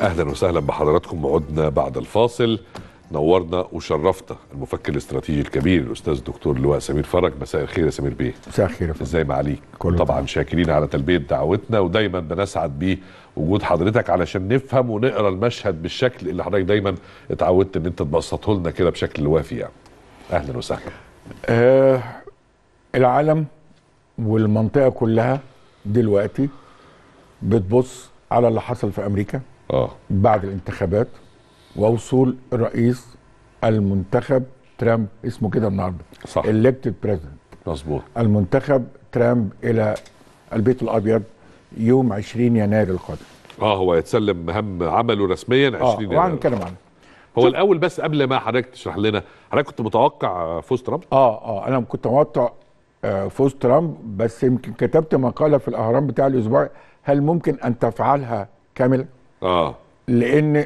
أهلا وسهلا بحضراتكم. عدنا بعد الفاصل. نورنا وشرفنا المفكر الاستراتيجي الكبير الأستاذ الدكتور لواء سمير فرج. مساء الخير يا سمير بيه. مساء الخير إزاي معاليك كله طبعا. شاكرين على تلبية دعوتنا ودايما بنسعد بوجود حضرتك علشان نفهم ونقرأ المشهد بالشكل اللي حضرتك دايما اتعودت إن أنت تبسطه لنا كده بشكل وافي يعني. أهلا وسهلا. آه العالم والمنطقة كلها دلوقتي بتبص على اللي حصل في أمريكا. آه. بعد الانتخابات ووصول الرئيس المنتخب ترامب اسمه كده النهارده. صح. Elected president. مظبوط. المنتخب ترامب إلى البيت الأبيض يوم 20 يناير القادم. آه هو يتسلم مهام عمله رسميا 20 آه يناير. وهنتكلم عنه. هو الأول بس قبل ما حضرتك تشرح لنا حضرتك كنت متوقع فوز ترامب؟ آه آه أنا كنت متوقع آه، فوز ترامب بس يمكن كتبت مقالة في الأهرام بتاع الأسبوع هل ممكن أن تفعلها كاملة؟ آه. لأن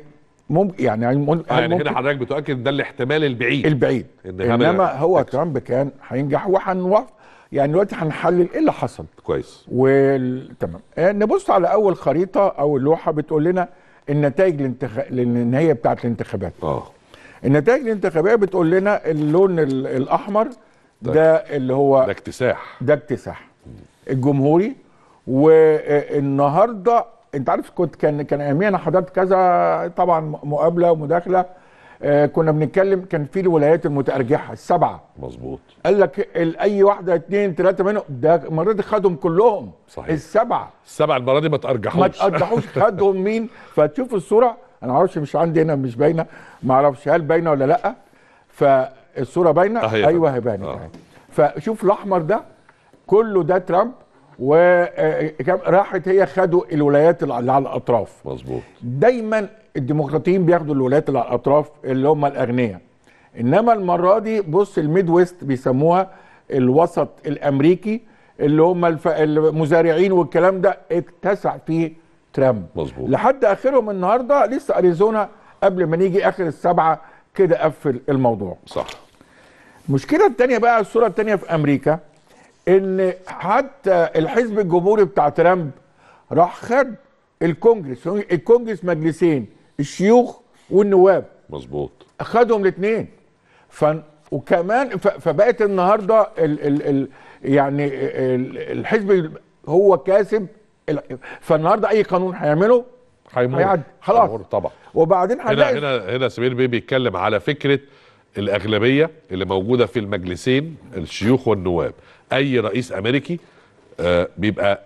ممكن يعني هل ممكن آه، يعني هنا حضرتك بتؤكد ده الاحتمال البعيد. البعيد. إن إنما هو ترامب كان هينجح وهنوقف يعني دلوقتي هنحلل إيه اللي حصل. كويس. وال... تمام. آه، نبص على أول خريطة أو اللوحة بتقول لنا النتائج الانتخ... النهائية بتاعت الانتخابات. آه. النتائج الانتخابية بتقول لنا اللون ال- الأحمر ده اللي هو ده اكتساح. ده اكتساح. الجمهوري والنهاردة انت عارف كنت كان كان اياميا أنا حضرت كذا طبعا مقابلة ومداخلة. آه، كنا بنتكلم كان في الولايات المتارجحه السبعة. مظبوط. قال لك أي واحدة اثنين ثلاثة منهم ده المرة دي خدهم كلهم. صحيح. السبعة. السبع المرة دي ما ما ترجحوش تقدحوش خدهم مين؟ فتشوف الصورة. أنا ما أعرفش مش عندي هنا مش باينة. ما أعرفش هل باينة ولا لأ. فالصورة باينة. آه، أيوه. هي باينة. آه. فشوف الأحمر ده. كله ده ترامب. وراحت هي خدوا الولايات اللي على الأطراف. مظبوط. دايما الديمقراطيين بياخدوا الولايات اللي على الأطراف اللي هم الأغنياء. إنما المرة دي بص الميد ويست بيسموها الوسط الأمريكي اللي هم الف... المزارعين والكلام ده اتسع فيه ترامب. مظبوط. لحد آخرهم النهارده لسه أريزونا قبل ما نيجي آخر السبعة كده قفل الموضوع. صح. المشكلة الثانية بقى الصورة الثانية في أمريكا. إن حتى الحزب الجمهوري بتاع ترامب راح خد الكونجرس الكونجرس مجلسين الشيوخ والنواب مظبوط خدهم الاثنين ف وكمان. فبقت النهارده ال... ال... ال... يعني ال... الحزب هو كاسب ال... فالنهاردة أي قانون هيعمله هيمر. خلاص. طبعا وبعدين هنا هنا هنا سمير بيه بيتكلم على فكرة الأغلبية اللي موجودة في المجلسين الشيوخ والنواب أي رئيس أمريكي آه بيبقى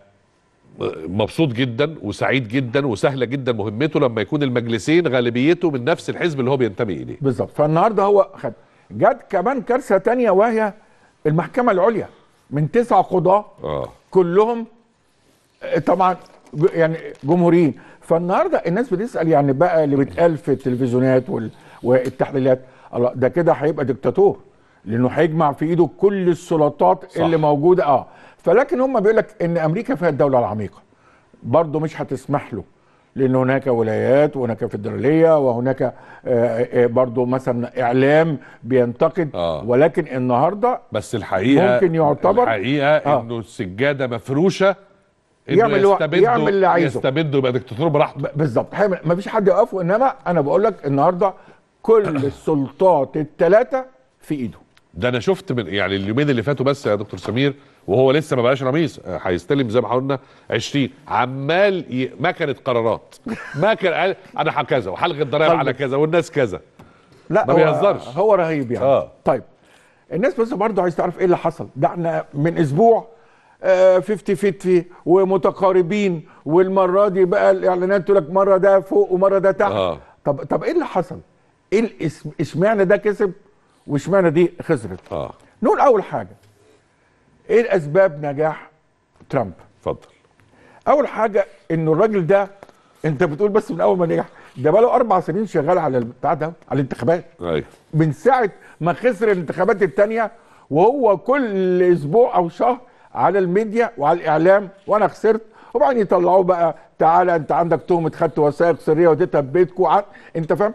مبسوط جدا وسعيد جدا وسهلة جدا مهمته لما يكون المجلسين غالبيته من نفس الحزب اللي هو بينتمي إليه. بالظبط. فالنهاردة هو خد. جت كمان كارثة تانية وهي المحكمة العليا. من تسع قضاة آه. كلهم آه، طبعا يعني جمهوريين. فالنهاردة الناس بتسأل يعني بقى اللي بيتقال في التلفزيونات وال- والتحليلات. الله ده كده هيبقى ديكتاتور. لأنه هيجمع في إيده كل السلطات صح. اللي موجودة آه فلكن هم بيقول لك إن أمريكا فيها الدولة العميقة برضه مش هتسمح له لأن هناك ولايات وهناك فدرالية وهناك آه، آه، برضه مثلا إعلام بينتقد آه. ولكن النهارده بس الحقيقة ممكن يعتبر- الحقيقة آه. إنه السجادة مفروشة إنه يعمل يستبدوا- يعمل اللي عايزه. يستبدوا يبقى دكتاتور براحته بالظبط ما فيش حد يوقفه إنما أنا بقول لك النهارده كل السلطات الثلاثه في إيده ده أنا شفت من يعني اليومين اللي فاتوا بس يا دكتور سمير وهو لسه ما بقاش رئيس آه، هيستلم زي ما قلنا 20 عمال ي... ما كانت قرارات ما كان قال أنا هكذا وهلغي الضرائب طيب. على كذا والناس كذا لا ما بيهزرش. هو رهيب يعني آه. طيب الناس بس برضه عايز تعرف إيه اللي حصل ده إحنا من أسبوع آه 50 50 ومتقاربين والمرة دي بقى الإعلانات تقول لك مرة ده فوق ومرة ده تحت آه. طب طب إيه اللي حصل؟ إيه إشمعنى ده كسب واشمعنى دي؟ خسرت؟ آه. نقول أول حاجة إيه الأسباب نجاح ترامب؟ اتفضل. أول حاجة إنه الراجل ده أنت بتقول بس من أول ما نجح ده بقاله أربع سنين شغال على البتاع ده على الانتخابات. أيوه. من ساعة ما خسر الانتخابات الثانية وهو كل أسبوع أو شهر على الميديا وعلى الإعلام وأنا خسرت. وبعدين يطلعوه بقى تعالى أنت عندك تهمة خدت وثائق سرية وديتها في بيتكم ع- أنت فاهم؟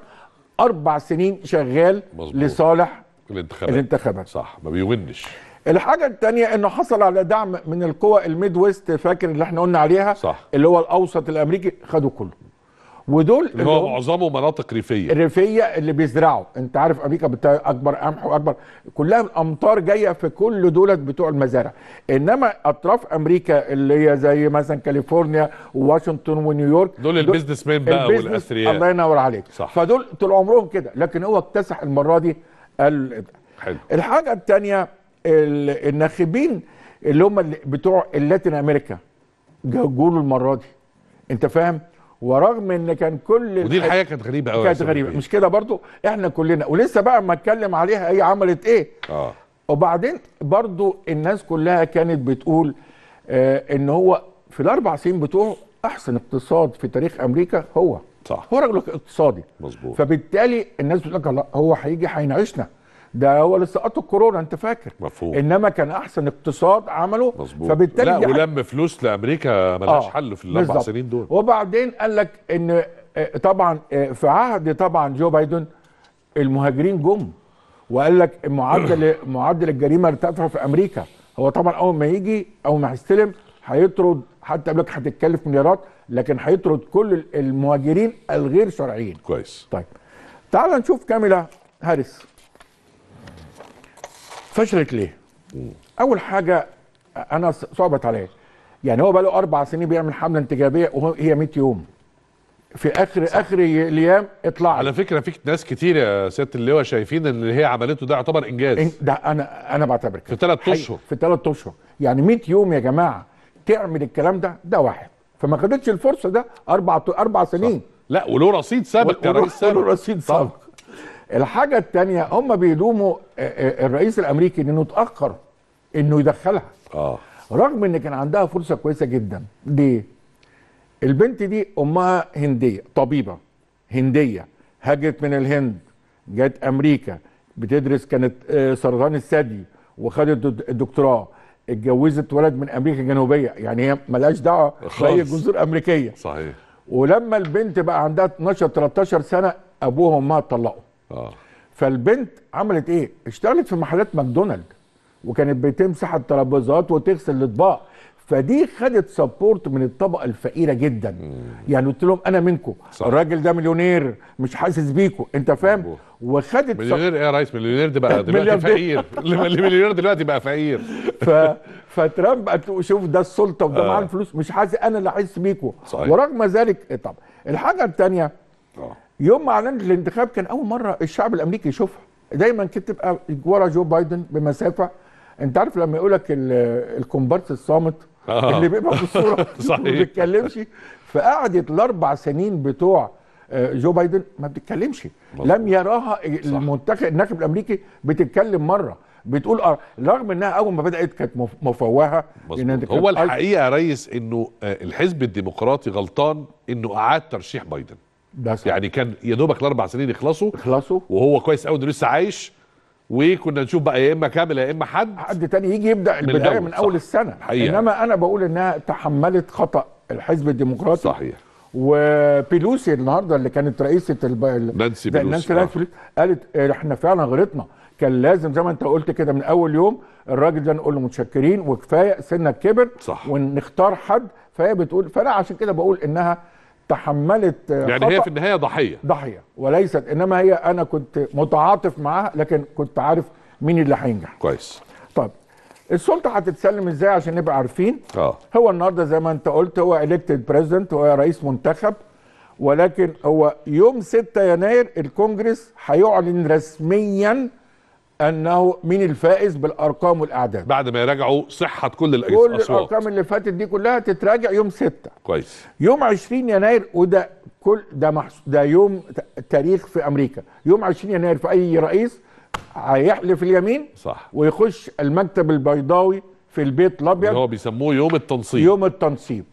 أربع سنين شغال مظبوط. لصالح الانتخابات. الانتخابات صح ما بيونش الحاجة الثانية إنه حصل على دعم من القوى الميد ويست فاكر اللي إحنا قلنا عليها؟ صح. اللي هو الأوسط الأمريكي خدوا كله. ودول اللي هو معظمه مناطق ريفية. الريفيه اللي بيزرعوا. أنت عارف أمريكا أكبر قمح وأكبر كلها الامطار جاية في كل دولت بتوع المزارع. إنما أطراف أمريكا اللي هي زي مثلا كاليفورنيا وواشنطن ونيويورك دول ال business man بقى والأثرياء. الله ينور عليك. صح. فدول طول عمرهم كده. لكن هو اكتسح المرة دي ال... حلو. الحاجة الثانية الناخبين اللي هم بتوع اللاتين أمريكا جو له المرة دي. أنت فاهم؟ ورغم إن كان كل ودي الحقيقة كانت غريبة قوي كانت غريبة. مش كده برضو؟ إحنا كلنا. ولسه بقى ما أتكلم عليها هي عملت إيه؟ آه. وبعدين برضو الناس كلها كانت بتقول آه إن هو في الأربع سنين بتوعه أحسن اقتصاد في تاريخ أمريكا هو. صح. هو راجل اقتصادي. مظبوط. فبالتالي الناس بتقول لك الله هو هيجي هينعشنا ده هو لسه قطع الكورونا انت فاكر. مفهوم. إنما كان أحسن اقتصاد عمله مظبوط. فبالتالي لا ولم فلوس لأمريكا ملهاش آه، حل في الأربع. سنين دول. وبعدين قال لك إن آه، طبعا آه، في عهد طبعا جو بايدن المهاجرين جم. وقال لك معدل معدل الجريمة ارتفع في أمريكا هو طبعا أول ما يجي أول ما هيستلم هيطرد حتى لك هتتكلف مليارات لكن هيطرد كل المهاجرين الغير شرعيين. كويس. طيب. تعال نشوف كاميلا هاريس. فشلت ليه؟ أول حاجة أنا صعبت عليا يعني هو بقى له أربع سنين بيعمل حملة انتجابية وهي 100 يوم. في اخر صح. آخر الأيام اطلع على فكرة في ناس كتير يا سيادة اللواء شايفين إن اللي هي عملته ده يعتبر إنجاز. ده أنا أنا بعتبر كده في ثلاث أشهر. في ثلاث أشهر. يعني 100 يوم يا جماعة. تعمل الكلام ده ده واحد. فما خدتش الفرصة ده أربع أربع سنين. لا وله رصيد سابق كرئيس سابق. وله رصيد سابق. الحاجة الثانية هم بيلوموا الرئيس الأمريكي إنه اتأخر إنه يدخلها. آه. رغم إن كان عندها فرصة كويسة جدا. ليه؟ البنت دي أمها هندية طبيبة هندية. هاجت من الهند جت أمريكا بتدرس كانت سرطان الثدي وخدت الد- الدكتوراه. اتجوزت ولد من أمريكا الجنوبية. يعني هي ملهاش دعوة بأي. جذور أمريكية. صحيح. ولما البنت بقى عندها 12 13 سنة أبوها وأمها اتطلقوا. آه. فالبنت عملت إيه؟ اشتغلت في محلات ماكدونالد وكانت بتمسح الترابيزات وتغسل الأطباق. فدي خدت سبورت من الطبقة الفقيرة جدا. يعني قلت لهم أنا منكم. الراجل ده مليونير مش حاسس بيكم. أنت فاهم. وخدت سب... مليونير إيه يا ريس؟ مليونير ده بقى دلوقتي. فقير. اللي مليونير دلوقتي بقى فقير. ف... فترامب قالت شوف ده السلطة وده آه. معاه الفلوس مش حاسس أنا اللي حاسس بيكم. ورغم ذلك طب الحاجة الثانية آه. يوم ما أعلنت الانتخاب كان أول مرة الشعب الأمريكي يشوفها. دايما كنت تبقى ورا جو بايدن بمسافة. أنت عارف لما يقول لك ال- الكومبارس الصامت آه. اللي بيبقى في الصورة صحيح. ما بيتكلمش فقعدت الأربع سنين بتوع آه، جو بايدن ما بتتكلمش. لم يراها المنتخب الناخب الأمريكي بتتكلم مرة بتقول آه، رغم إنها أول ما بدأت كانت مف- مفوهة. كانت هو الحقيقة يا ريس إنه آه، الحزب الديمقراطي غلطان إنه أعاد ترشيح بايدن ده صح. يعني كان يا دوبك الأربع سنين يخلصوا اخلصوا وهو كويس قوي إنه لسه عايش وكنا نشوف بقى يا إما كامل يا إما حد حد تاني يجي يبدأ البداية الأول، من أول صح. السنة حقيقة. إنما أنا بقول إنها تحملت خطأ الحزب الديمقراطي صحيح وبيلوسي النهارده اللي كانت رئيسة الب... ال- نانسي بيلوسي، نانسي آه. قالت إيه، إحنا فعلا غلطنا كان لازم زي ما أنت قلت كده من أول يوم الراجل ده نقول له متشكرين وكفاية سنك كبر صح. ونختار حد فهي بتقول فأنا عشان كده بقول إنها تحملت يعني هي في النهاية ضحية. ضحية وليست. إنما هي أنا كنت متعاطف معاها لكن كنت عارف مين اللي هينجح. كويس. طب السلطة هتتسلم إزاي عشان نبقى عارفين؟ آه. هو النهارده زي ما أنت قلت هو الكتد بريزيدنت هو رئيس منتخب ولكن هو يوم 6 يناير الكونجرس هيعلن رسميا أنه مين الفائز بالأرقام والأعداد. بعد ما يراجعوا صحة كل كل الاصوات الأرقام اللي فاتت دي كلها تتراجع يوم 6 كويس. يوم 20 يناير وده كل ده محس... ده يوم تاريخ في أمريكا. يوم 20 يناير في أي رئيس هيحلف اليمين صح. ويخش المكتب البيضاوي في البيت اللي الابيض هو بيسموه يوم التنصيب. يوم التنصيب.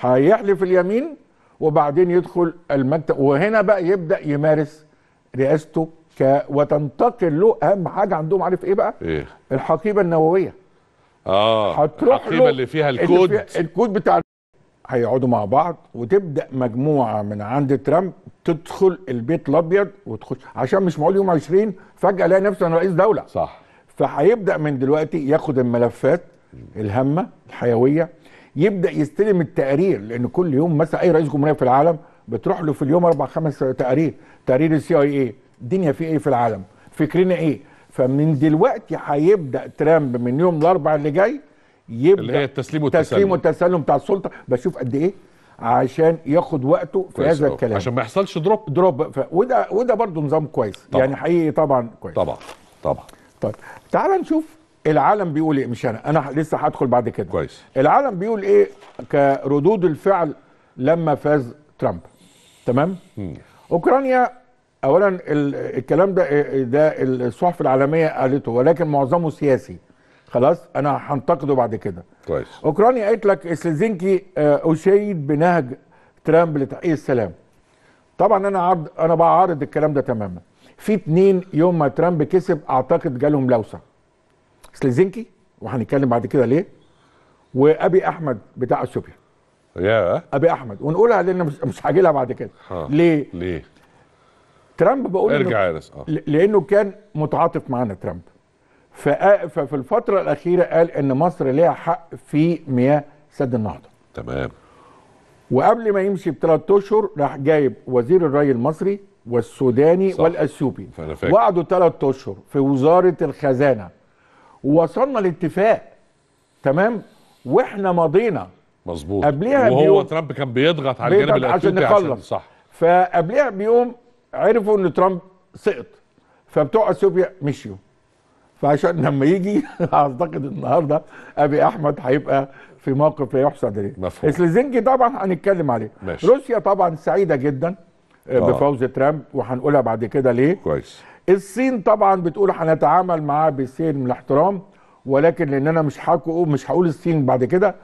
هيحلف اليمين وبعدين يدخل المكتب وهنا بقى يبدأ يمارس رئاسته ك وتنتقل له أهم حاجة عندهم عارف إيه بقى؟ إيه؟ الحقيبة النووية. آه هتروح الحقيبة له اللي فيها اللي الكود. فيها الكود بتاع هيقعدوا مع بعض وتبدأ مجموعة من عند ترامب تدخل البيت الأبيض وتخش. عشان مش معقول يوم 20 فجأة ألاقي نفسي أنا رئيس دولة. صح. فهيبدأ من دلوقتي ياخد الملفات الهامة الحيوية يبدأ يستلم التقارير لأن كل يوم مثلا أي رئيس جمهورية في العالم بتروح له في اليوم أربع خمس تقارير تقارير السي اي اي الدنيا في إيه في العالم؟ فكرنا إيه؟ فمن دلوقتي هيبدأ ترامب من يوم الاربع اللي جاي يبدأ اللي هي التسليم والتسلم التسليم والتسلم بتاع السلطة. بشوف قد إيه؟ عشان ياخد وقته في هذا. الكلام. عشان ما يحصلش دروب. دروب. ف... وده وده برضه نظام كويس. طبعا. يعني حقيقي طبعا كويس. طبعا. طبعا. طيب تعال نشوف العالم بيقول إيه. مش أنا. أنا لسه هدخل بعد كده. كويس. العالم بيقول إيه كردود الفعل لما فاز ترامب. تمام؟ أوكرانيا اولا ال- الكلام ده ده الصحف العالمية قالته ولكن معظمه سياسي. خلاص؟ أنا هنتقده بعد كده. كويس. أوكرانيا قالت لك سلزنكي آه، أشيد بنهج ترامب لتحقيق السلام. طبعا أنا عرض أنا بعارض الكلام ده تماما. في اتنين يوم ما ترامب كسب أعتقد جالهم لوسه سلزنكي وهنتكلم بعد كده ليه؟ وأبي أحمد بتاع أثيوبيا. يا أبي أحمد. ونقولها لأن مش هاجي لها بعد كده. ليه؟ ليه؟ ترامب بقول إنه- ارجع آه. ل- لأنه كان متعاطف معانا ترامب. ففي الفترة الأخيرة قال إن مصر ليها حق في مياه سد النهضة. تمام. وقبل ما يمشي بثلاث أشهر راح جايب وزير الري المصري والسوداني صح. والأثيوبي. وقعدوا ثلاث أشهر في وزارة الخزانة. ووصلنا لاتفاق. تمام؟ وإحنا مضينا. مظبوط. قبلها وهو بيوم- ترامب كان بيضغط على الجانب الأثيوبي عشان نخلص. صح. فقبلها بيوم عرفوا إن ترامب سقط فبتوع أثيوبيا مشيوا فعشان لما يجي أعتقد النهارده أبي أحمد هيبقى في موقف لا يحسد عليه مفهوم. سلزنكي طبعا هنتكلم عليه ماشي. روسيا طبعا سعيدة جدا آه، آه. بفوز ترامب وهنقولها بعد كده ليه كويس الصين طبعا بتقول هنتعامل معاه بسير من الاحترام ولكن لأن أنا مش هقول مش هقول الصين بعد كده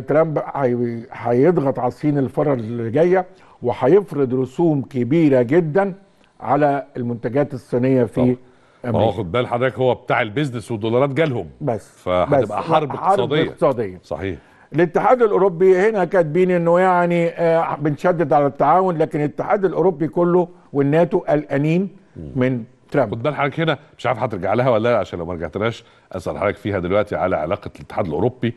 ترامب هي- هيضغط على الصين الفترة اللي جاية وهيفرض رسوم كبيرة جدا على المنتجات الصينية في طبعا. ما هو أمريكا خد بال حضرتك هو بتاع البيزنس والدولارات جالهم بس فهتبقى بس. حرب اقتصادية. اقتصادية صحيح الاتحاد الأوروبي هنا كاتبين إنه يعني آه بنشدد على التعاون لكن الاتحاد الأوروبي كله والناتو قلقانين من ترامب خد بال حضرتك هنا مش عارف هترجع لها ولا لا عشان لو ما رجعتلهاش أسأل حضرتك فيها دلوقتي على علاقة الاتحاد الأوروبي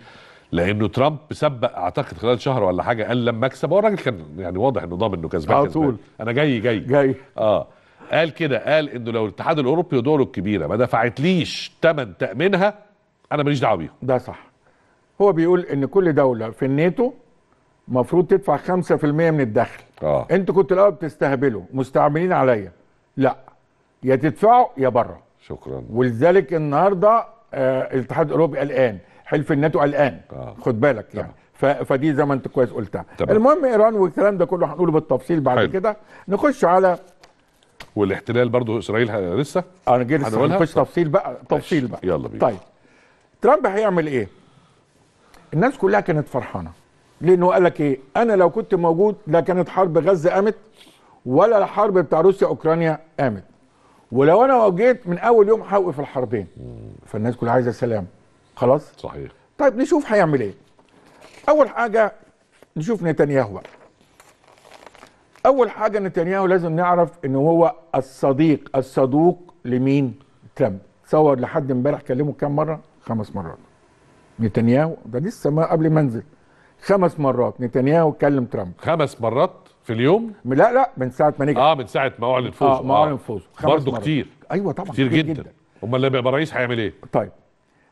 لأنه ترامب سبق اعتقد خلال شهر ولا حاجة قال لما اكسب. هو الراجل كان يعني واضح انه ضامن انه كسبان على. طول. أنا جاي جاي. جاي. آه. قال كده قال إنه لو الاتحاد الأوروبي ودوله الكبيرة ما دفعتليش ثمن تأمينها أنا ماليش دعوة بيهم. ده صح. هو بيقول إن كل دولة في الناتو المفروض تدفع 5% من الدخل. آه. أنتوا كنتوا الأول بتستهبلوا مستعملين عليا. لا. يا تدفعوا يا بره. شكرا. ولذلك النهارده آه الاتحاد الأوروبي قلقان. حلف الناتو قلقان آه. خد بالك يعني ف- فدي زي ما انت كويس قلتها تمام. المهم إيران والكلام ده كله هنقوله بالتفصيل بعد حلو. كده نخش على والاحتلال برضو إسرائيل لسه أنا جاي لسه؟ هنخش تفصيل بقى تفصيل. بقى يلا بينا. طيب ترامب هيعمل إيه؟ الناس كلها كانت فرحانة لأنه قال لك إيه؟ أنا لو كنت موجود لا كانت حرب غزة قامت ولا الحرب بتاع روسيا أوكرانيا قامت ولو أنا جيت من أول يوم هوقف الحربين فالناس كلها عايزة سلام خلاص؟ صحيح. طيب نشوف هيعمل إيه. أول حاجة نشوف نتنياهو بقى. أول حاجة نتنياهو لازم نعرف إن هو الصديق الصدوق لمين؟ ترامب. تصور لحد امبارح كلمه كام مرة؟ خمس مرات. نتنياهو ده لسه ما قبل ما انزل. خمس مرات نتنياهو كلم ترامب. خمس مرات في اليوم؟ لا لا من ساعة ما نجح. آه من ساعة ما أعلن فوزه آه ما أعلن فوزه خمس برضه. كتير. أيوه طبعا كتير جدا. أمال لما يبقى رئيس هيعمل إيه؟ طيب.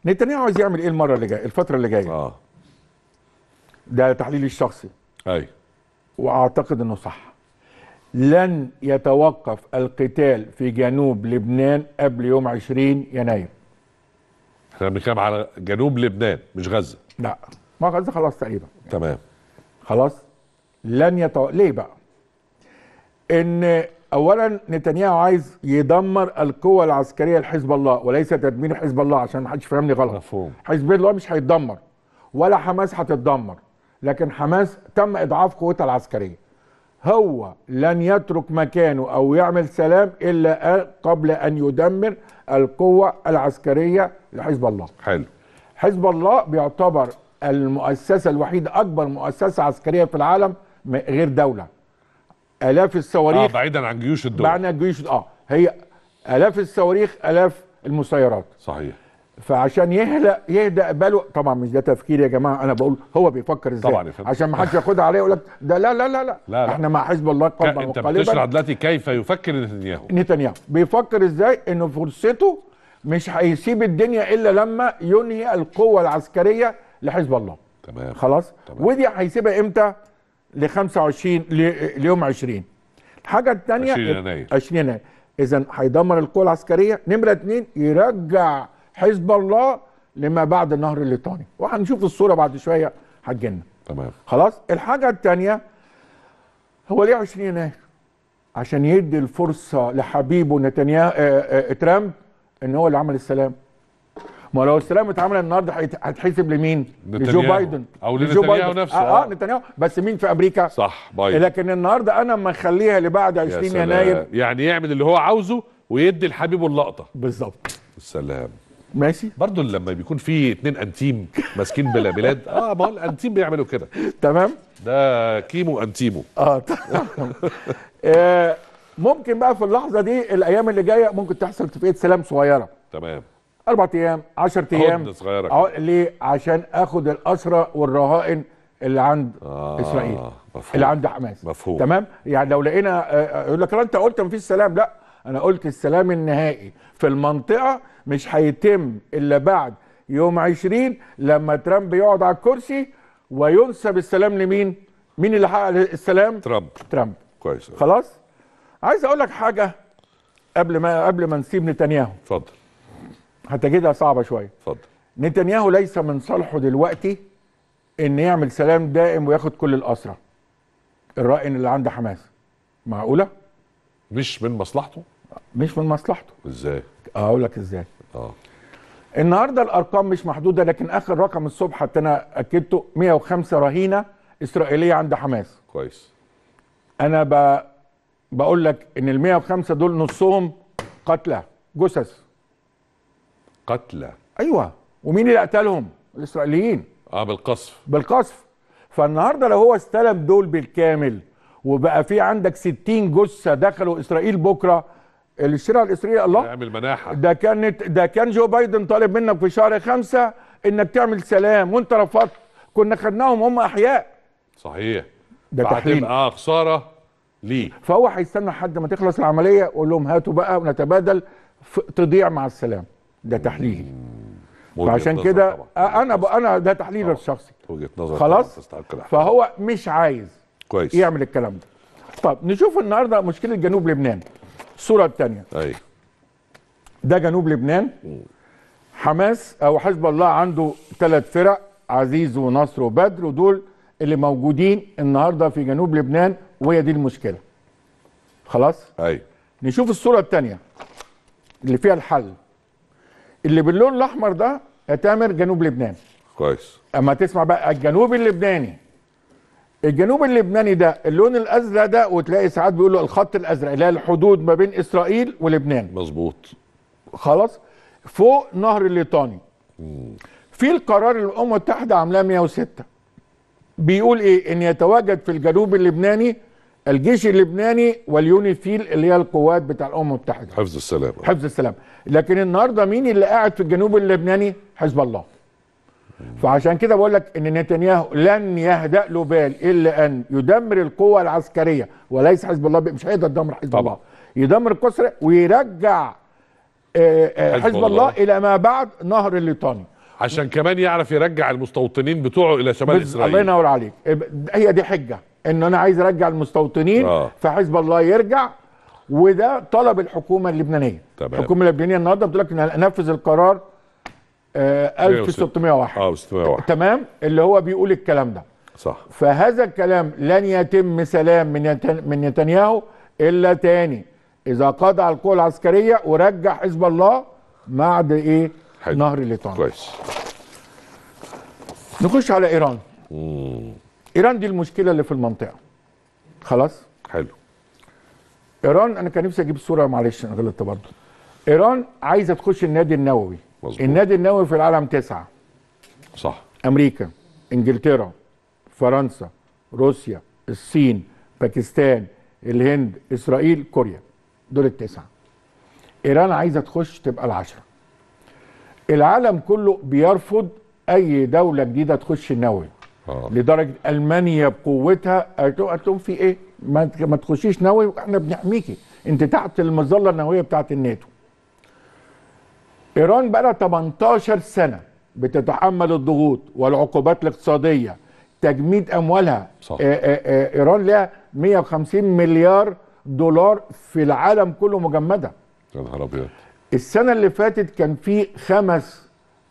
نتنياهو عايز يعمل إيه المرة اللي جاية الفترة اللي جاية؟ آه. ده تحليلي الشخصي. أي. وأعتقد إنه صح. لن يتوقف القتال في جنوب لبنان قبل يوم 20 يناير. إحنا بنتكلم على جنوب لبنان مش غزة. لا ما غزة خلاص تقريبا. تمام. خلاص؟ لن يتوقف ليه بقى؟ إن اولا نتنياهو عايز يدمر القوة العسكرية لحزب الله وليس تدمير حزب الله عشان ما حدش فهمني غلط. مفهوم. حزب الله مش هيتدمر ولا حماس هتتدمر لكن حماس تم إضعاف قوتها العسكرية. هو لن يترك مكانه أو يعمل سلام إلا قبل أن يدمر القوة العسكرية لحزب الله. حلو. حزب الله بيعتبر المؤسسة الوحيدة أكبر مؤسسة عسكرية في العالم غير دولة. آلاف آه الصواريخ بعيدا عن جيوش الدول. معنى الجيوش آه هي آلاف الصواريخ آلاف المسيرات. صحيح. فعشان يهلق يهدأ باله طبعا مش ده تفكير يا جماعة أنا بقول هو بيفكر إزاي؟ طبعا. عشان ما حدش ياخدها عليه يقول لك ده لا لا لا لا, لا. إحنا مع حزب الله قلبا أنت بتشرح وقالبا دلوقتي كيف يفكر نتنياهو. نتنياهو بيفكر إزاي إنه فرصته مش هيسيب الدنيا إلا لما ينهي القوة العسكرية لحزب الله. تمام. خلاص؟ تمام. ودي هيسيبها إمتى؟ ل 25 ل- ليوم 20 الحاجة الثانية 20 يناير. 20 يناير. إذا هيدمر القوى العسكرية. نمرة اثنين يرجع حزب الله لما بعد النهر الليطاني وهنشوف الصورة بعد شوية هتجينا تمام. خلاص؟ الحاجة الثانية هو ليه 20 يناير؟ عشان يدي الفرصة لحبيبه نتنياهو آه، آه، ترامب إن هو اللي عمل السلام. ما لو السلام اتعمل النهارده هيتحسب لمين؟ لجو. بايدن أو لجو بايدن. نفسه، آه, آه. آه نتنياهو بس مين في أمريكا؟ صح بايدن لكن النهارده أنا مخليها لبعد يا 20 سلام. يناير يعني يعمل اللي هو عاوزه ويدي لحبيبه اللقطة بالظبط السلام ماشي برضه لما بيكون في اتنين أنتيم ماسكين بلا بلاد آه ما هو الأنتيم بيعملوا كده تمام؟ ده كيمو أنتيمو آه تمام. آه، ممكن بقى في اللحظة دي الأيام اللي جاية ممكن تحصل اتفاقيه سلام صغيرة تمام أربع أيام 10 أيام. أهو ليه؟ عشان آخد الأسرى والرهائن اللي عند آه، إسرائيل مفهوم. اللي عند حماس. مفهوم. تمام؟ يعني لو لقينا آه، يقول لك أنت قلت مفيش سلام. لا أنا قلت السلام النهائي. في المنطقة مش هيتم إلا بعد يوم 20 لما ترامب يقعد على الكرسي وينسب السلام لمين؟ مين اللي حقق السلام؟ ترامب. ترامب. كويس. خلاص؟ عايز أقول لك حاجة قبل ما قبل ما نسيب نتنياهو. اتفضل. هتجدها صعبة شوية. اتفضل. نتنياهو ليس من صالحه دلوقتي إن يعمل سلام دائم وياخد كل الاسرى الرائن اللي عند حماس. معقولة؟ مش من مصلحته؟ مش من مصلحته. إزاي؟ أقول لك إزاي. آه. النهارده الأرقام مش محدودة لكن آخر رقم الصبح حتى أنا أكدته 105 رهينة إسرائيلية عند حماس. كويس. أنا ب... بقول لك إن ال 105 دول نصهم قتلى جثث. قتلى أيوه. ومين اللي قتلهم؟ الإسرائيليين. آه بالقصف. بالقصف. فالنهاردة لو هو استلم دول بالكامل وبقى في عندك 60 جثة دخلوا إسرائيل بكرة الشراء الإسرائيلي الله. يعمل مناحة. ده كانت ده كان جو بايدن طالب منك في شهر خمسة إنك تعمل سلام. وأنت رفضت. كنا خدناهم هم أحياء. صحيح. ده تحليل. فهتبقى خسارة ليه؟ فهو هيستنى لحد ما تخلص العملية ويقول لهم هاتوا بقى ونتبادل تضيع مع السلام. ده تحليل وجهة فعشان كده أنا ب- أنا ده تحليل الشخصي. وجهة نظر خلاص. فهو مش عايز كويس. يعمل الكلام ده. طب نشوف النهارده مشكلة جنوب لبنان. الصورة الثانية أي. ده جنوب لبنان. حماس أو حزب الله عنده ثلاث فرق عزيز ونصر وبدر ودول اللي موجودين النهارده في جنوب لبنان وهي دي المشكلة. خلاص؟ أي. نشوف الصورة الثانية اللي فيها الحل. اللي باللون الأحمر ده يا تامر جنوب لبنان كويس. أما تسمع بقى الجنوب اللبناني. الجنوب اللبناني ده اللون الأزرق ده وتلاقي ساعات بيقولوا الخط الأزرق اللي هي الحدود ما بين إسرائيل ولبنان. مظبوط. خلاص؟ فوق نهر الليطاني. في القرار الامم المتحده عاملاه 106 بيقول إيه؟ إن يتواجد في الجنوب اللبناني الجيش اللبناني واليونيفيل اللي هي القوات بتاع الأمم المتحدة. حفظ السلام. حفظ السلام. لكن النهارده مين اللي قاعد في الجنوب اللبناني؟ حزب الله. فعشان كده بقول لك إن نتنياهو لن يهدأ له بال إلا أن يدمر القوى العسكرية. وليس حزب الله مش هيقدر يدمر حزب طبعا. الله. يدمر القسرة ويرجع آه، آه، حزب حزب الله. الله. إلى ما بعد نهر الليطاني. عشان كمان يعرف يرجع المستوطنين بتوعه إلى شمال بس- الله اسرائيل ينور عليك. هي دي حجة. إن أنا عايز أرجع المستوطنين آه. فحزب الله يرجع وده طلب الحكومة اللبنانية. تمام. الحكومة اللبنانية النهارده بتقول لك ان انفذ القرار آه 1601 آه 601 تمام؟ اللي هو بيقول الكلام ده. صح. فهذا الكلام لن يتم سلام من يتن- من نتنياهو إلا تاني. إذا قضى على القوى العسكرية ورجع حزب الله بعد إيه؟ حلو. نهر الليطان كويس. نخش على إيران. إيران دي المشكلة اللي في المنطقة. خلاص؟ حلو. إيران أنا كان نفسي أجيب صوره معلش أنا غلطت برضه. إيران عايزة تخش النادي النووي. مظبوط. النادي النووي في العالم تسعة. صح. أمريكا إنجلترا فرنسا روسيا الصين باكستان الهند إسرائيل كوريا. دول التسعة. إيران عايزة تخش تبقى العشره العالم كله بيرفض أي دولة جديدة تخش النووي. آه لدرجة ألمانيا بقوتها قالت له- قالت لهم في إيه؟ ما ما تخشيش نووي إحنا بنحميكي أنت تحت المظلة النووية بتاعت الناتو. إيران بقى لها 18 سنة بتتحمل الضغوط والعقوبات الاقتصادية تجميد أموالها صح. آه، آه، آه، إيران لها 150 مليار دولار في العالم كله مجمدة. يا نهار أبيض السنة اللي فاتت كان في خمس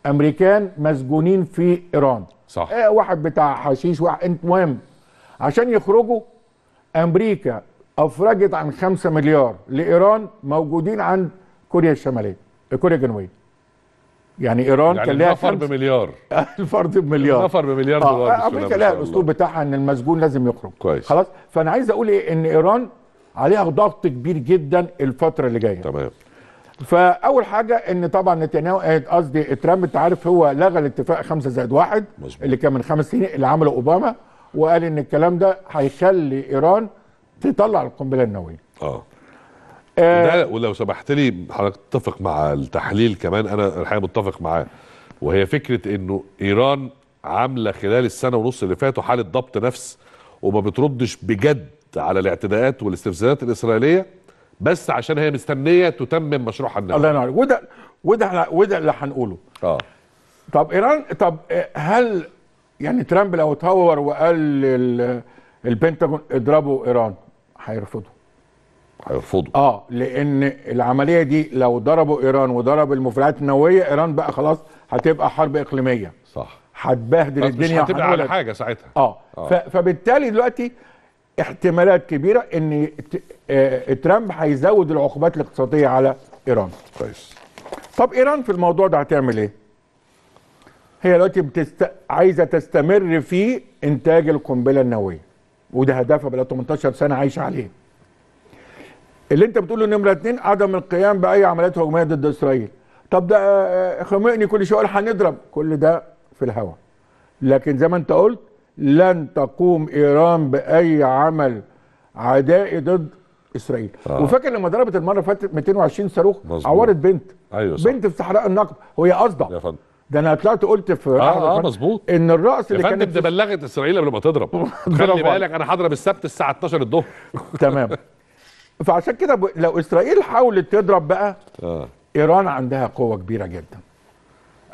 أمريكان مسجونين في إيران. صح. آه، واحد بتاع حشيش واحد إنت مهم. عشان يخرجوا أمريكا أفرجت عن 5 مليار لإيران موجودين عند كوريا الشمالية كوريا الجنوبية. يعني إيران يعني كان لها النفر بمليار. الفرد بمليار. النفر بمليار دولار بسم الله أمريكا لها. الأسلوب بتاعها إن المسجون لازم يخرج. كويس. خلاص؟ فأنا عايز أقول إيه؟ إن إيران عليها ضغط كبير جدا الفترة اللي جاية. تمام. فأول حاجة إن طبعا نتنياهو قصدي ترامب أنت عارف هو لغى الاتفاق 5 زائد واحد مظبوط. اللي كان من خمس سنين اللي عمله أوباما وقال إن الكلام ده هيخلي إيران تطلع القنبلة النووية. آه. آه. ده ولو سمحت لي حضرتك تتفق مع التحليل كمان أنا الحقيقة متفق معاه. وهي فكرة إنه إيران عاملة خلال السنة ونص اللي فاتوا حالة ضبط نفس وما بتردش بجد على الاعتداءات والاستفزازات الإسرائيلية بس عشان هي مستنية تتمم مشروعها النووي الله ينور وده وده وده اللي هنقوله. آه. طب ايران طب آه، هل يعني ترامب لو اتهور وقال البنتاجون اضربوا إيران هيرفضوا؟ هيرفضوا. آه لأن العملية دي لو ضربوا إيران وضرب المفاعلات النووية إيران بقى خلاص هتبقى حرب إقليمية. صح. هتبهدل بس مش الدنيا هتبقى على. حاجة ساعتها. آه. ف- فبالتالي دلوقتي احتمالات كبيرة إن آه، ترامب هيزود العقوبات الاقتصادية على إيران. كويس. طب إيران في الموضوع ده هتعمل إيه؟ هي دلوقتي بتست... عايزة تستمر في إنتاج القنبلة النووية وده هدفها بقى 18 سنة عايشة عليه اللي أنت بتقوله نمرة اتنين عدم القيام بأي عمليات هجومية ضد إسرائيل. طب ده آه، خميني كل شوية هنضرب كل ده في الهواء لكن زي ما أنت قلت لن تقوم إيران بأي عمل عدائي ضد إسرائيل. آه. وفاكر لما ضربت المرة اللي فاتت 220 صاروخ. عورت بنت. أيوه صح. بنت في صحراء النقب. وهي قصده يا فندم. ده أنا طلعت قلت في آه الفن- مظبوط. إن الرأس يا اللي كانت ده بلغت إسرائيل قبل ما تضرب. خلي. بالك أنا هضرب السبت الساعة 12 الظهر. تمام. فعشان كده ب... لو إسرائيل حاولت تضرب بقى آه. إيران عندها قوة كبيرة جدا.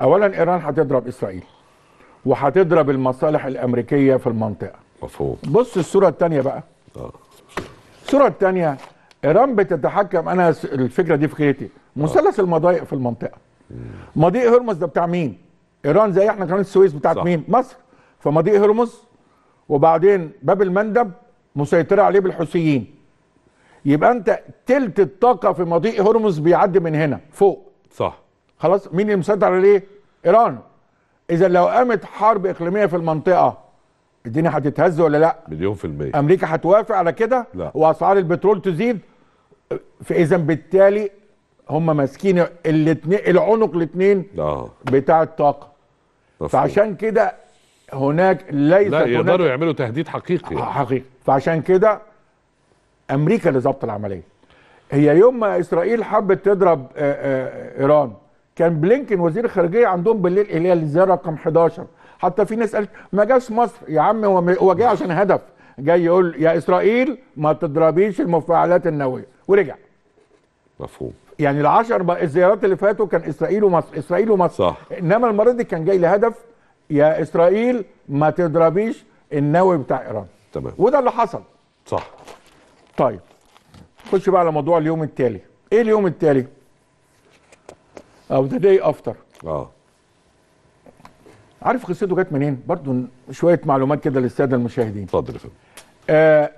اولا إيران هتضرب إسرائيل. وهتضرب المصالح الأمريكية في المنطقة. مفهوم. بص الصورة الثانية بقى. آه. الصورة الثانية إيران بتتحكم أنا الفكرة دي فكرتي مثلث المضايق في المنطقة. مضيق هرمز ده بتاع مين؟ إيران زي إحنا قناه السويس بتاعت صح. مين؟ مصر. فمضيق هرمز وبعدين باب المندب مسيطرة عليه بالحوثيين. يبقى أنت تلت الطاقة في مضيق هرمز بيعدي من هنا فوق. صح. خلاص مين اللي مسيطر عليه؟ إيران. إذا لو قامت حرب إقليمية في المنطقة الدنيا هتتهز ولا لأ؟ مليون في المية. أمريكا هتوافق على كده؟ لا. وأسعار البترول تزيد؟ فاذا بالتالي هم ماسكين الاثنين العنق الاثنين آه. بتاع الطاقة. فعشان كده هناك ليست لا يقدروا هناك يعملوا تهديد حقيقي. يعني. حقيقي. فعشان كده أمريكا اللي ظبط العملية. هي يوم ما إسرائيل حبت تضرب آه، آه، إيران كان بلينكن وزير الخارجية عندهم بالليل اللي هي الزيارة رقم 11 حتى في ناس قالت ما جاش مصر. يا عم هو هو جاي عشان هدف. جاي يقول يا إسرائيل ما تضربيش المفاعلات النووية. ورجع. مفهوم. يعني العشر الزيارات اللي فاتوا كان إسرائيل ومصر. إسرائيل ومصر. صح. إنما المرة دي كان جاي لهدف يا إسرائيل ما تضربيش النووي بتاع إيران. تمام. وده اللي حصل. صح. طيب. خش بقى على موضوع اليوم التالي. إيه اليوم التالي؟ أو the day after آه. عارف قصته جت منين؟ برضو شوية معلومات كده للسادة المشاهدين. اتفضل يا فندم. آه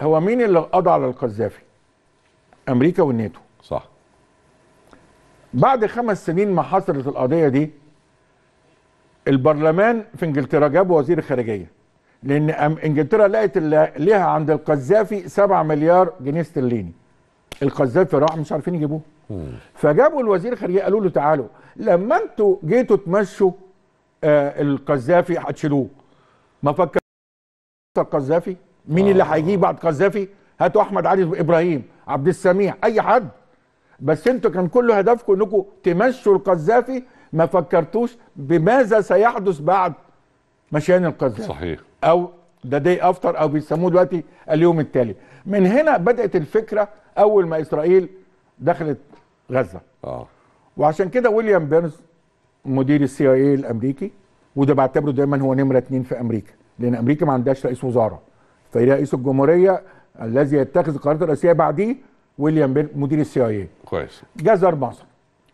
هو مين اللي قضى على القذافي؟ أمريكا والناتو. صح. بعد خمس سنين ما حصلت القضية دي البرلمان في إنجلترا جاب وزير الخارجيه لأن إنجلترا لقت اللي ليها عند القذافي 7 مليار جنيه استرليني. القذافي راح مش عارفين يجيبوه. فجابوا الوزير الخارجيه قالوا له تعالوا. لما أنتوا جيتوا تمشوا آه القذافي هتشيلوه. ما فكرتوا القذافي؟ مين اللي هيجي بعد قذافي؟ هاتوا أحمد علي إبراهيم عبد السميع أي حد. بس أنتوا كان كل هدفكم انكم تمشوا القذافي ما فكرتوش بماذا سيحدث بعد مشيان القذافي. صحيح. أو the day after أو بيسموه دلوقتي اليوم التالي. من هنا بدأت الفكرة أول ما إسرائيل دخلت غزة. آه. وعشان كده ويليام بيرنز مدير ال CIA الأمريكي وده بعتبره دايما هو نمرة اتنين في أمريكا لأن أمريكا ما عندهاش رئيس وزراء فرئيس الجمهورية الذي يتخذ القرارات الرئيسية بعديه ويليام بيرنز مدير ال CIA كويس. جه زار مصر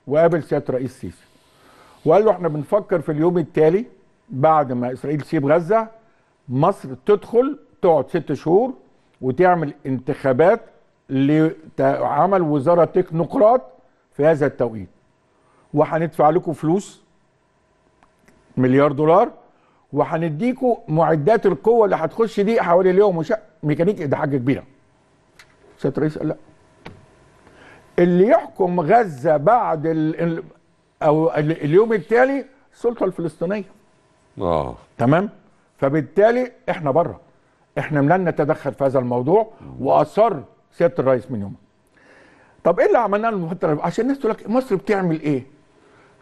وقابل سيادة الرئيس السيسي وقال له إحنا بنفكر في اليوم التالي بعد ما إسرائيل تسيب غزة مصر تدخل تقعد ست شهور وتعمل انتخابات لعمل وزارة تكنوقراط في هذا التوقيت. وهندفع لكم فلوس مليار دولار وهنديكوا معدات القوة اللي هتخش دي حوالي اليوم. وش ميكانيكي ده حاجة كبيرة. سيادة الرئيس قال لا. اللي يحكم غزة بعد ال أو ال اليوم التالي السلطة الفلسطينية. آه. تمام؟ فبالتالي إحنا بره. إحنا لن نتدخل في هذا الموضوع. وأصر سياده الرئيس من يومها طب إيه اللي عملناه الفترة عشان الناس تقول لك مصر بتعمل إيه؟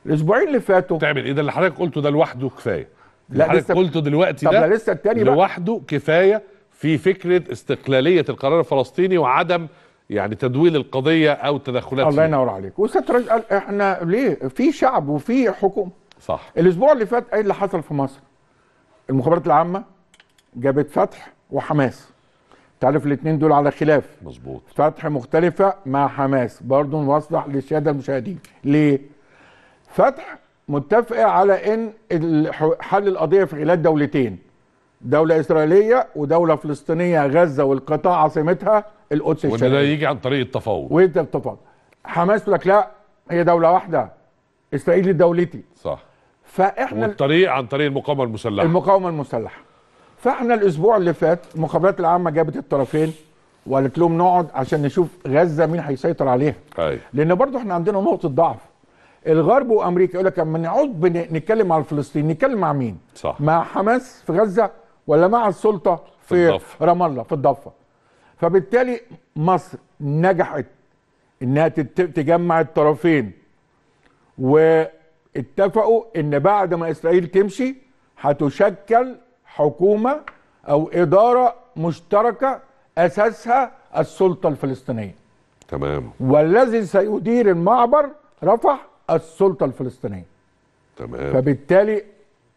الأسبوعين اللي فاتوا تعمل إيه؟ ده اللي حضرتك قلته ده لوحده كفاية. لا، حضرتك لسه- قلته دلوقتي طب ده لسه التاني بقى. لوحده كفاية في فكرة استقلالية القرار الفلسطيني وعدم يعني تدويل القضية أو التدخلات الله. ينور عليك. وسيادة الرئيس قال إحنا ليه؟ في شعب وفي حكومة. صح. الأسبوع اللي فات إيه اللي حصل في مصر؟ المخابرات العامة جابت فتح وحماس. تعرف الاثنين دول على خلاف. مظبوط. فتح مختلفة مع حماس. برضو نوضح للسادة المشاهدين. ليه؟ فتح متفقة على إن حل القضية في خلال دولتين. دولة إسرائيلية ودولة فلسطينية غزة والقطاع عاصمتها القدس وإن ده الشرقية يجي عن طريق التفاوض. وإنت اتفق حماس تقول لك لا هي دولة واحدة. إسرائيل دولتي. صح. فإحنا والطريق عن طريق المقاومة المسلحة. المقاومة المسلحة. فاحنا الأسبوع اللي فات المخابرات العامة جابت الطرفين وقالت لهم نقعد عشان نشوف غزة مين هيسيطر عليها. أيوه. لأن برضو إحنا عندنا نقطة ضعف. الغرب وأمريكا يقول لك اما نقعد نتكلم مع الفلسطينيين نتكلم مع مين؟ صح. مع حماس في غزة ولا مع السلطة في, الضفة. رام الله في الضفة. فبالتالي مصر نجحت إنها تجمع الطرفين. واتفقوا إن بعد ما إسرائيل تمشي هتشكل حكومة أو إدارة مشتركة أساسها السلطة الفلسطينية. تمام. والذي سيدير المعبر رفح السلطة الفلسطينية. تمام. فبالتالي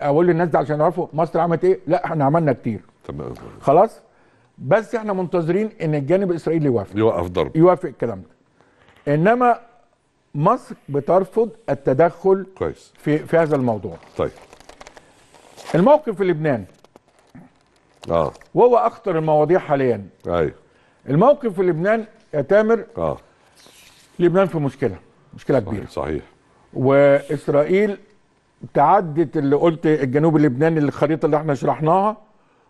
أقول للناس ده عشان يعرفوا مصر عملت إيه؟ لا إحنا عملنا كتير. تمام. خلاص؟ بس إحنا منتظرين إن الجانب الإسرائيلي يوافق. يوقف ضرب. يوافق الكلام ده. إنما مصر بترفض التدخل كويس. في في هذا الموضوع. طيب. الموقف في لبنان. آه. وهو أخطر المواضيع حاليا. أيوه الموقف في لبنان يا تامر آه. لبنان في مشكلة مشكلة كبيرة. صحيح. صحيح وإسرائيل تعدت اللي قلت الجنوب اللبناني الخريطة اللي إحنا شرحناها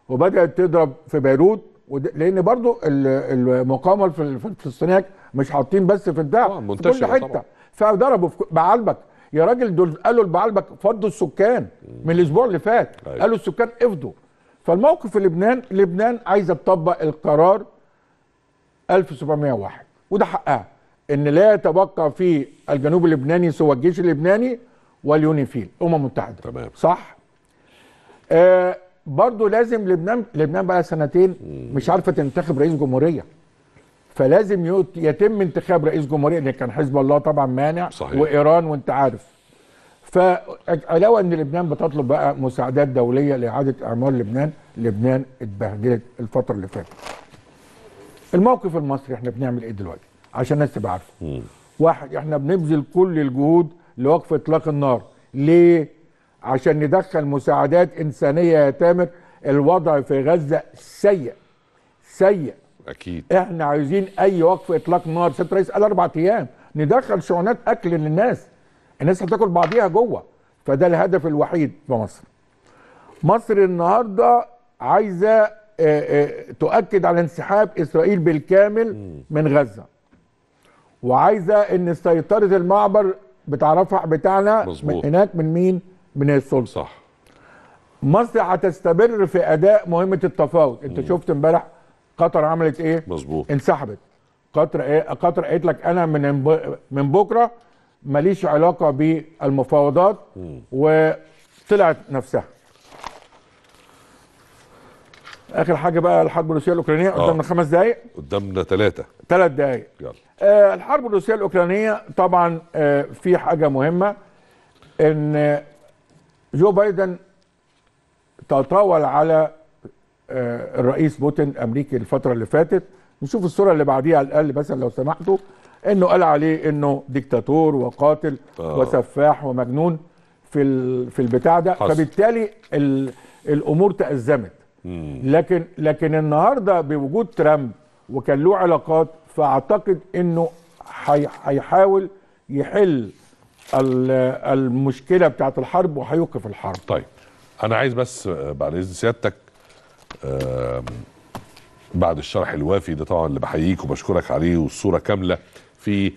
وبدأت تضرب في بيروت وده- لأن برضو ال- المقاومة الف- الف- الفلسطينية مش حاطين بس في الدهب طبعاً، في كل حتة. طبعاً. فضربوا في بعلبك. يا راجل دول قالوا لبعلبك فضوا السكان من الأسبوع اللي فات. أيوة. قالوا السكان افضوا. فالموقف في لبنان لبنان عايزه تطبق القرار 1701 وده حقها إن لا يتبقى في الجنوب اللبناني سوى الجيش اللبناني واليونيفيل الامم المتحدة. تمام. صح؟ آه برضو لازم لبنان لبنان بقى سنتين مش عارفة تنتخب رئيس جمهورية. فلازم يت- يتم انتخاب رئيس جمهورية لأن كان حزب الله طبعا مانع صحيح. وإيران وأنت عارف. فعلاوه أن لبنان بتطلب بقى مساعدات دولية لإعادة إعمار لبنان لبنان اتبهدلت الفترة اللي فاتت. الموقف المصري إحنا بنعمل إيه دلوقتي؟ عشان الناس تبقى عارفة. واحد إحنا بنبذل كل الجهود لوقف إطلاق النار. ليه؟ عشان ندخل مساعدات إنسانية يا تامر. الوضع في غزة سيء سيء. أكيد. إحنا عايزين أي وقف إطلاق نار. سياده الرئيس قال أربع أيام. ندخل شحنات أكل للناس. الناس هتاكل بعضيها جوه فده الهدف الوحيد في مصر. مصر النهارده عايزة آه، آه، تؤكد على انسحاب إسرائيل بالكامل من غزة. وعايزة إن سيطره المعبر بتاع رفح بتاعنا مظبوط. من هناك من مين؟ من السلطة. صح. مصر هتستمر في أداء مهمة التفاوض. أنت شفت امبارح قطر عملت إيه؟ مظبوط. انسحبت. قطر إيه؟ قطر قالت لك أنا من من بكرة ماليش علاقة بالمفاوضات وطلعت نفسها. آخر حاجة بقى الحرب الروسية الأوكرانية قدامنا خمس دقائق قدامنا ثلاثة ثلاث دقائق يلا. آه، الحرب الروسية الأوكرانية طبعا آه، في حاجة مهمة إن جو بايدن تطاول على آه، الرئيس بوتين الامريكي الفترة اللي فاتت. نشوف الصورة اللي بعديها على الأقل بس لو سمحتوا. إنه قال عليه إنه ديكتاتور وقاتل آه. وسفاح ومجنون في في البتاع ده حصل. فبالتالي ال- الأمور تأزمت لكن لكن النهارده بوجود ترامب وكان له علاقات فأعتقد إنه هي- هيحاول يحل ال- المشكلة بتاعت الحرب وهيوقف الحرب طيب أنا عايز بس بعد إذن سيادتك بعد الشرح الوافي ده طبعا اللي بحييك وبشكرك عليه والصورة كاملة في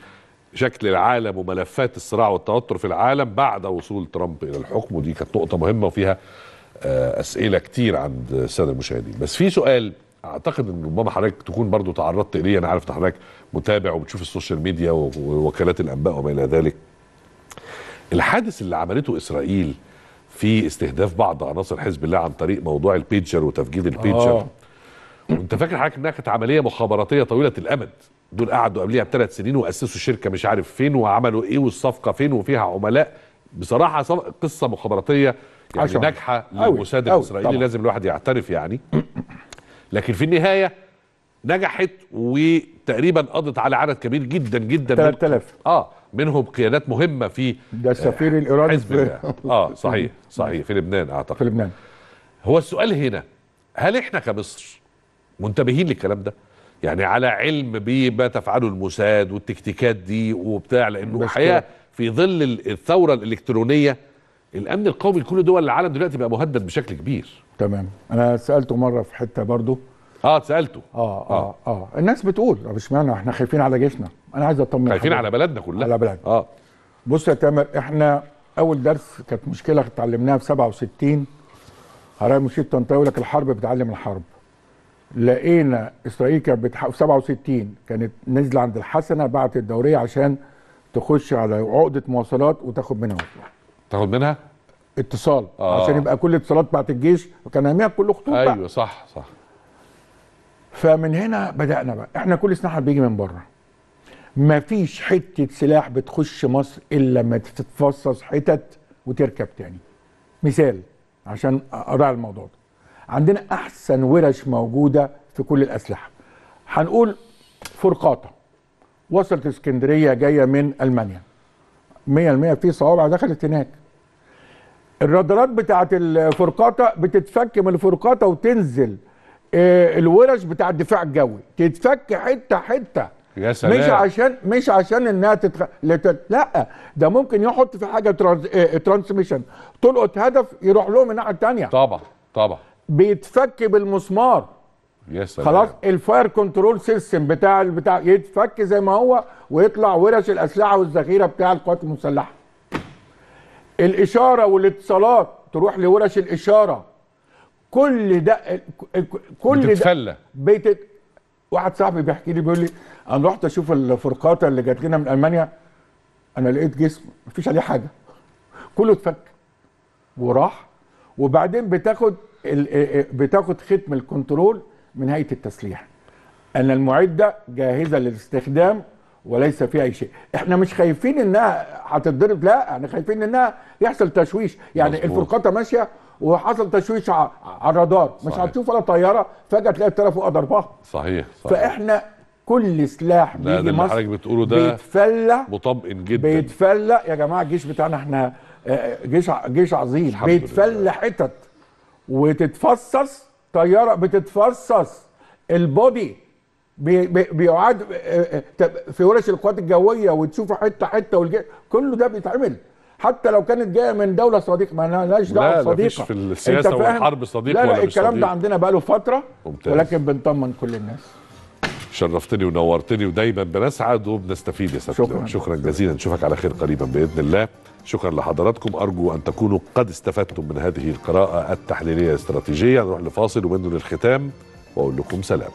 شكل العالم وملفات الصراع والتوتر في العالم بعد وصول ترامب إلى الحكم ودي كانت نقطة مهمة وفيها آه، أسئلة كتير عند السادة المشاهدين. بس في سؤال أعتقد إن ربما حضرتك تكون برضو تعرضت إليه أنا عارف إن حضرتك متابع وبتشوف ال social media ووكالات الأنباء وما إلى ذلك. الحادث اللي عملته إسرائيل في استهداف بعض عناصر حزب الله عن طريق موضوع البيجر وتفجير البيجر آه. وأنت فاكر حضرتك إنها كانت عملية مخابراتية طويلة الأمد. دول قعدوا قبليها بثلاث سنين وأسسوا شركة مش عارف فين وعملوا إيه والصفقة فين وفيها عملاء بصراحة قصة مخابراتية يعني عشان. ناجحة للموساد الإسرائيلي طبعا. لازم الواحد يعترف يعني لكن في النهاية نجحت وتقريبا قضت على عدد كبير جدا جدا من 3000 آه منهم قيادات مهمة في ده السفير الإيراني حزب الله آه صحيح صحيح في لبنان أعتقد في لبنان هو السؤال هنا هل إحنا كمصر منتبهين للكلام ده؟ يعني على علم بما تفعله الموساد والتكتيكات دي وبتاع لأنه الحقيقة. في ظل ال- الثورة الإلكترونية الأمن القومي لكل دول العالم دلوقتي بقى مهدد بشكل كبير. تمام. أنا سألته مرة في حتة برضو آه اتسالته آه آه آه. الناس بتقول طب اشمعنى إحنا خايفين على جيشنا؟ أنا عايز أطمن خايفين حضرتك. على بلدنا كلها. على بلدنا. آه. بص يا تامر إحنا أول درس كانت مشكلة اتعلمناها في 67 هراء مشيت طنطاوي لك الحرب بتعلم الحرب. لقينا إسرائيل كانت بتح... في 67 كانت نازله عند الحسنة بعت الدوريه عشان تخش على عقدة مواصلات وتاخد منها وصول. تاخد منها؟ اتصال آه. عشان يبقى كل اتصالات بتاعت الجيش وكان ايامها كله خطوط بقى. أيوه صح صح فمن هنا بدأنا بقى إحنا كل سلاح بيجي من بره مفيش حتة سلاح بتخش مصر إلا لما تتفصص حتت وتركب تاني مثال عشان أراعي الموضوع ده عندنا أحسن ورش موجودة في كل الأسلحة. هنقول فرقاطة. وصلت اسكندرية جاية من ألمانيا. 100% في صوابع دخلت هناك. الرادارات بتاعت الفرقاطة بتتفك من الفرقاطة وتنزل. آه، الورش بتاع الدفاع الجوي. تتفك حتة حتة. يا سلام. مش عشان مش عشان إنها تتخ... لت... لا ده ممكن يحط في حاجة trans... آه، transmission تلقط هدف يروح لهم الناحيه الثانية طبعا طبعا. بيتفك بالمسمار. يا سلام خلاص ال fire control system بتاع البتاع يتفك زي ما هو ويطلع ورش الأسلحة والذخيرة بتاع القوات المسلحة. الإشارة والاتصالات تروح لورش الإشارة. كل ده كل ده بتتفلى. بيت واحد صاحبي بيحكي لي بيقول لي أنا رحت أشوف الفرقاطه اللي جات لنا من ألمانيا أنا لقيت جسم مفيش عليه حاجة. كله اتفك وراح وبعدين بتاخد بتاخد ختم الكنترول من هيئة التسليح. أن المعده جاهزة للاستخدام وليس فيها أي شيء. إحنا مش خايفين إنها هتتضرب لا إحنا خايفين إنها يحصل تشويش. يعني مظبوط. الفرقاطه ماشية وحصل تشويش على الرادار. مش. هتشوف ولا طيارة فجأة تلاقي الطياره فوق ضربها. صحيح صحيح. فإحنا كل سلاح ده بيجي مصر حضرتك بتقوله ده بيتفلى مطمئن جدا. بيتفلى يا جماعة الجيش بتاعنا إحنا آه، جيش جيش عظيم. بيتفلى. حتت. وتتفصص طيارة بتتفصص البودي بي بي بيعاد آه، آه، في ورش القوات الجوية وتشوفوا حتة حتة والجيش كله ده بيتعمل حتى لو كانت جاية من دولة صديقة ما لهاش لا، دعوة لا صديقه فيش في فاهم؟ والحرب صديق لا ولا لا مش الكلام. ده عندنا بقاله فترة ممتاز. ولكن بنطمن كل الناس شرفتني ونورتني ودايما بنسعد وبنستفيد يا سيادة شكراً. شكرا جزيلا نشوفك على خير قريبا بإذن الله شكرا لحضراتكم. أرجو أن تكونوا قد استفدتم من هذه القراءة التحليلية الاستراتيجيه نروح لفاصل ومنه للختام وأقول لكم سلام.